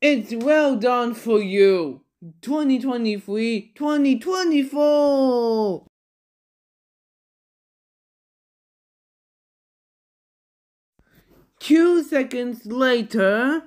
It's well done for you. 2023, 2024. Two seconds later...